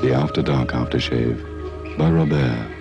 The After Dark Aftershave by Robert.